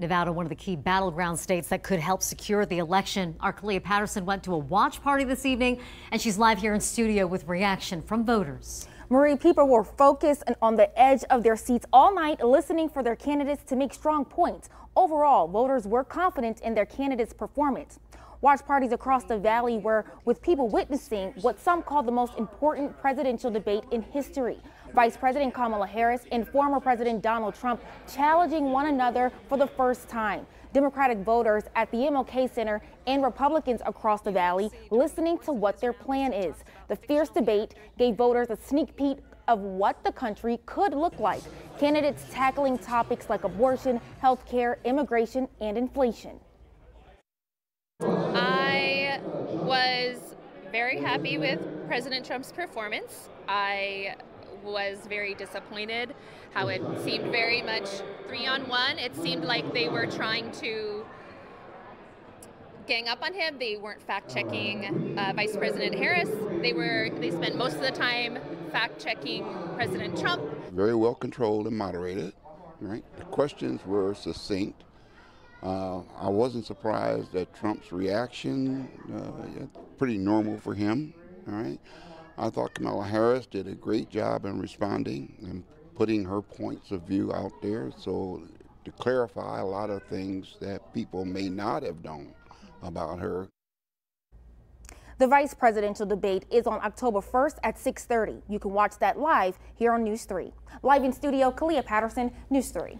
Nevada, one of the key battleground states that could help secure the election. Our Kalia Patterson went to a watch party this evening, and she's live here in studio with reaction from voters. Marie, people were focused and on the edge of their seats all night, listening for their candidates to make strong points. Overall, voters were confident in their candidates' performance. Watch parties across the valley were with people witnessing what some call the most important presidential debate in history. Vice President Kamala Harris and former President Donald Trump challenging one another for the first time. Democratic voters at the MLK Center and Republicans across the valley listening to what their plan is. The fierce debate gave voters a sneak peek of what the country could look like. Candidates tackling topics like abortion, health care, immigration, and inflation. I was very happy with President Trump's performance. I was very disappointed how it seemed very much three on one. It seemed like they were trying to gang up on him. They weren't fact checking uh, Vice President Harris. They were they spent most of the time fact checking President Trump. Very well controlled and moderated. Right. The questions were succinct. Uh, I wasn't surprised at Trump's reaction. Uh, pretty normal for him. All right. I thought Kamala Harris did a great job in responding and putting her points of view out there. So to clarify a lot of things that people may not have known about her. The vice presidential debate is on October 1st at 6:30. You can watch that live here on News 3. Live in studio, Kalia Patterson, News 3.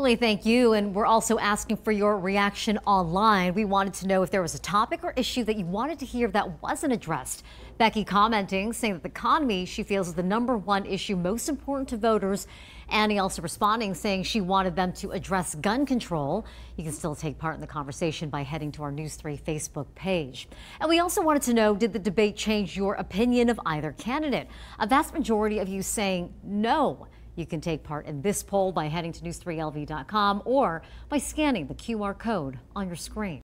Kalia, thank you. And we're also asking for your reaction online. We wanted to know if there was a topic or issue that you wanted to hear that wasn't addressed. Becky commenting, saying that the economy she feels is the number one issue most important to voters. Annie also responding, saying she wanted them to address gun control. You can still take part in the conversation by heading to our News 3 Facebook page. And we also wanted to know, did the debate change your opinion of either candidate? A vast majority of you saying no. You can take part in this poll by heading to news3lv.com or by scanning the QR code on your screen.